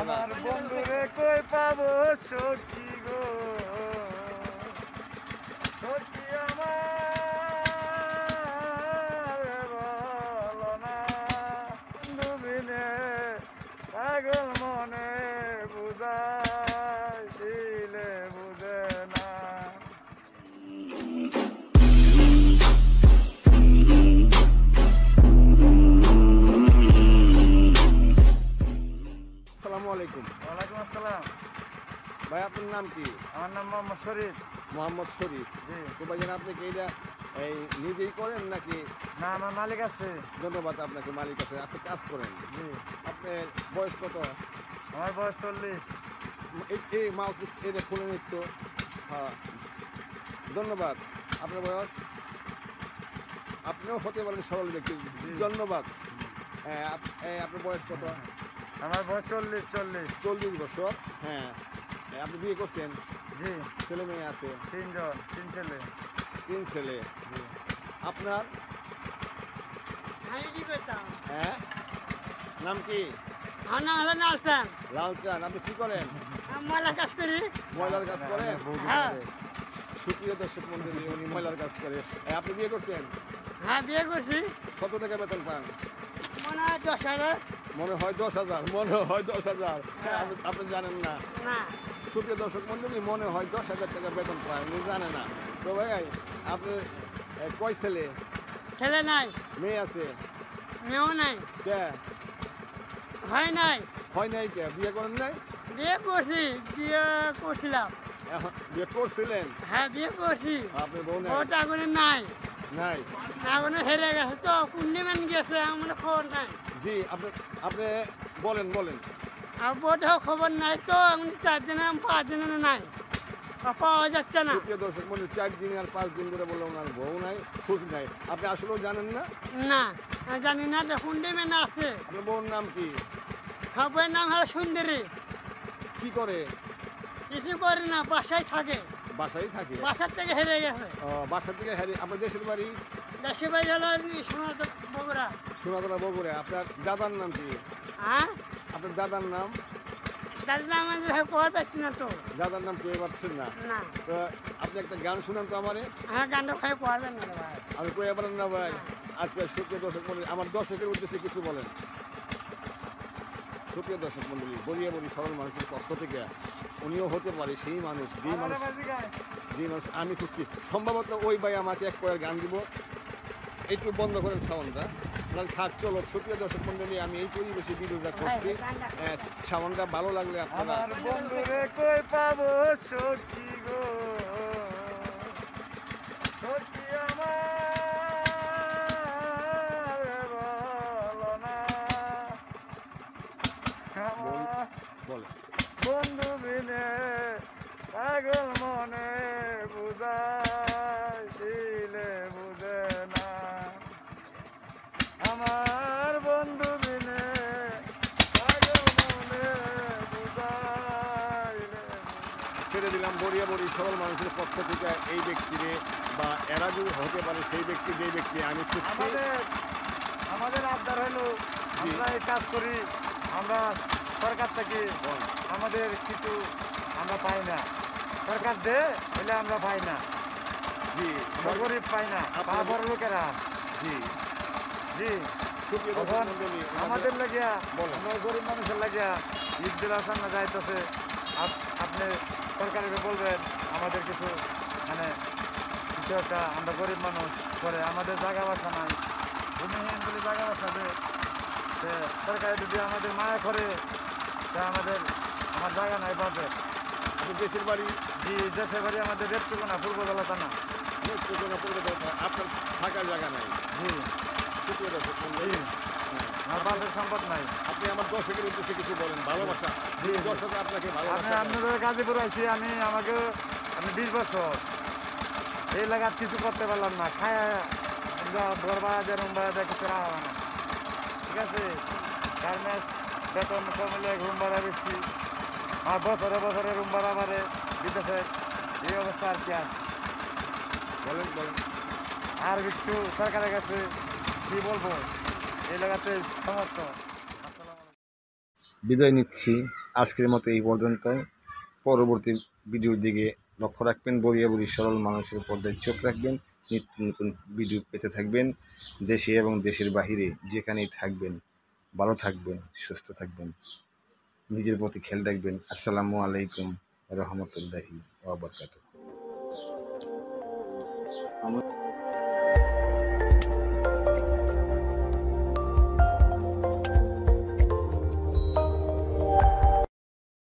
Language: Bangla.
আমার বন্ধুরে কই পাবো সখী গো? মোহাম্মদ শরীফ। মোহাম্মদ শরীফ। জি। তো ভাইজান আপনি কি এটা এই নিজেই করেন নাকি? না আমার মালিক আছে। ধন্যবাদ আপনাকে মালিক আছে। আপনি কাজ করেন। জি। আপনার বয়স কত? আমার বয়স চল্লিশ। এই- মাউস এটা খুলে নিত হ্যাঁ। ধন্যবাদ। আপনার বয়স? আপনিও হতে পারেন সরল ব্যক্তি। ধন্যবাদ। হ্যাঁ আপনার বয়স কত? আমার বয়স চল্লিশ চল্লিশ। চল্লিশ বছর। হ্যাঁ। হ্যাঁ, আপনি বিয়ে করছেন? জি। ছেলে মেয়ে আছে? তিনজন তিন ছেলে। তিন ছেলে। আপনার? হ্যাঁ? নাম কি? নাম হলো নালসান লাল চান আপনি কি করেন? আমি ময়লা কাজ করি। ময়লার কাজ করেন? হ্যাঁ সুপ্রিয় দর্শক মন্ডলী উনি ময়লার কাজ করে। আপনি বিয়ে করছেন? হ্যাঁ বিয়ে করছি। কত টাকা বেতন পান? মনে হয় দশ হাজার। মনে হয় দশ হাজার মনে হয় দশ হাজার। হ্যাঁ, আপনি- আপনি জানেন না। না। সুপ্রিয় দর্শক মন্ডলী মনে হয় দশ হাজার টাকা বেতন পায় উনি জানে না। তো ভাই আপনি কয় ছেলে? ছেলে নাই। মেয়ে আছে? মেয়েও নাই। কে? হয় নাই। হয় নাই কে? বিয়ে করেন নাই? বিয়ে করছি বিয়ে করছিলাম। বিয়ে করছিলেন? হ্যাঁ বিয়ে করছি। আপনি বউ নাই? ওটা করে নাই। নাই? এখনও হেরে গেছে। তো কুন্ডিমান গেছে? আমার খবর নাই। জি আপনি আপনি বলেন বলেন। বোধহয় খবর নাই তো এমনি চার দিনে পাঁচ দিনে নাই। পাওয়া যাচ্ছে না। সুপ্রিয় দর্শক মন্ডলী চার দিন আর পাঁচ দিন ধরে বললাম ওনার বউ নাই খুশ নাই। আপনি আসলেও জানেন না? না জানি না যে কুন্ডিমান আছে। আপনার বউর নাম কি? সবের নাম হলো সুন্দরী। কি করে? কিছু করে না বাসায় থাকে। বাসায় থাকে? বাসার থেকে হেরে গেছে। ও, বাসা থেকে হ্যারি আপনার দেশের বাড়ি? দেশে বাড়ি গেল সোনাতে বগুড়া। সোনাতলা বগুড়ে আপনার দাদার নাম কি? হ্যাঁ? আপনার দাদার নাম? পাচ্ছি না তো। দাদার নাম পাচ্ছেন না? না। তো আপনি একটা গান শুনান তো আমারে। হ্যাঁ গানটা পড়বেন না ভাই। আমি কয়ে পারেন না ভাই? আচ্ছা সুপ্রিয় দর্শক মন্ডলী আমার দর্শকের উদ্দেশ্যে কিছু বলেন। সুপ্রিয় দর্শক মন্ডলী বলিয়ে বলি সরল মানুষের পক্ষ থেকে উনিও হতে পারে সেই মানুষ যে মানুষ যে মানুষ আমি খুঁজছি। সম্ভবত ওই ভাই আমাকে এক কয়েক গান দিব। একটু বন্ধ করেন সাউন্ডটা আপনার থাক চলো সুপ্রিয় দর্শক মন্ডলী আমি এই পরিবেশে ভিডিওটা করছি আহ, সাউন্ডটা ভালো লাগলে আপনারা বন্ধুরে কই পাবো সখী গো? সখী বলো আমার বলে বন্ধু বিনে পাগল মনে বুঝাই দিলে বুঝে না আমার বন্ধু বিনে পাগল মনে বুঝাইলে ছেড়ে দিলাম বড়িয়া বড়ি সরল মানুষের পক্ষ থেকে এই ব্যক্তিরে বা এরা যদি হতে পারে সেই ব্যক্তি যে ব্যক্তি আমি আমাদের আমাদের আবদার হলো আমরা এই কাজ করি আমরা সরকার থেকে আমাদের কিছু আমরা পাই না। সরকার দে হলে আমরা পাই না। জি গরিব পাই না বড় লোকেরা। জি। জি। আমাদের লাগিয়া। গরিব মানুষের লাগিয়া ঈদ দিলার সামনে যাইতেছে। আপ- আপনি সরকারকে বলবেন আমাদের কিছু মানে কিছু একটা আমরা গরিব মানুষ করে আমাদের জায়গা বাসা নাই। ভূমিহীন বলে জায়গা বাসা তে সরকার যদি আমাদের মায়া করে তা আমাদের আমার জায়গা নাই আপনার দেশের বাড়ি? জি দেশের বাড়ি আমাদের রেট্টুকুনা পূর্ববেলা তা না। নেত্রকোনা পূর্ব দরকার আপনার থাকার জায়গা নাই। জি। জি। সম্পদ নাই। আপনি আমার দর্শকের উদ্দেশ্যে কিছু বলেন ভালোবাসা। দর্শক আপনাকে আমি ভালোবাসা আপনাদের গাজীপুর আইছি আমি আমাকে আমি বিশ বছর। এই এলাকার কিছু করতে পারলাম না খায় ঘর ভাড়া দেয় রুম ভাড়া দেয় কিছু রাখা না। ঠিক আছে? গার্মেন্টস বেতন কমলে রুম ভাড়া বেশি আর বছরে বছরে রুম ভাড়া বাড়ে বিদেশে এই অবস্থা আর কি আছে। বলেন বলেন। আর কিছু সরকারের কাছে কি বলব? এলাকাতে বিদায় নিচ্ছি। আজকের মতো এই পর্যন্ত। পরবর্তী ভিডিওর দিকে লক্ষ্য রাখবেন। বরিয়া বরি সরল মানুষের পর্দায় চোখ রাখবেন। নিত্য নতুন ভিডিও পেতে থাকবেন। দেশে এবং দেশের বাহিরে যেখানেই থাকবেন, ভালো থাকবেন, সুস্থ থাকবেন। নিজের প্রতি খেয়াল রাখবেন। আসসালামু আলাইকুম রহমতুল্লাহি ওবরকাত আমরা